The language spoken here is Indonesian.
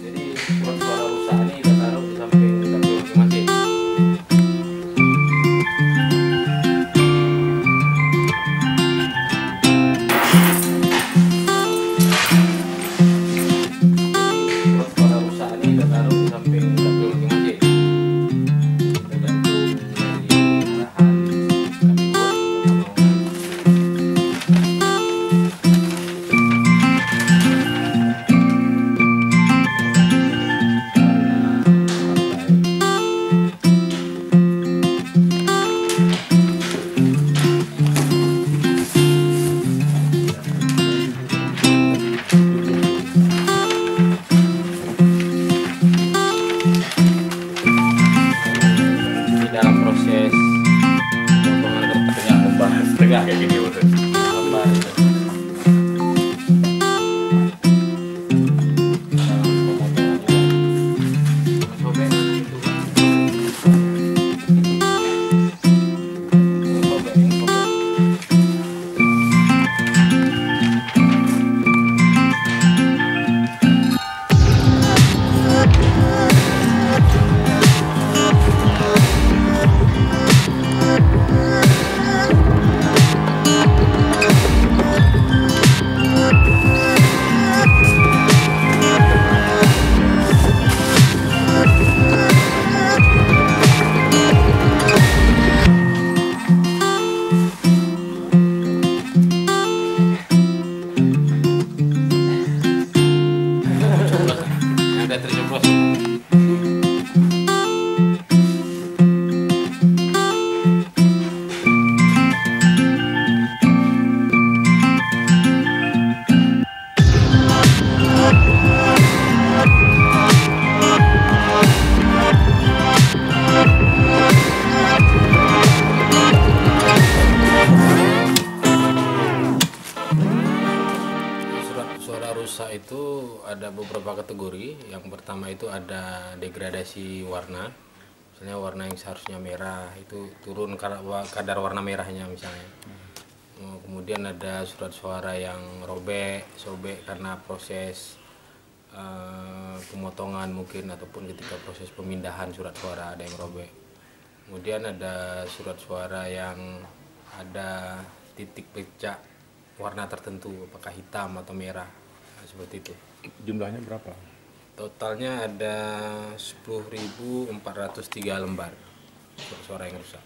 jadi Yeah, I can deal with it. Mm-hmm. Rusak itu ada beberapa kategori. Yang pertama itu ada degradasi warna. Misalnya warna yang seharusnya merah itu turun kadar warna merahnya misalnya. Oh, Kemudian ada surat suara yang robek, sobek karena proses eh, pemotongan mungkin ataupun ketika proses pemindahan surat suara ada yang robek. Kemudian ada surat suara yang ada titik pecah warna tertentu, apakah hitam atau merah, seperti itu. Jumlahnya berapa? Totalnya ada 10.403 lembar surat suara yang rusak.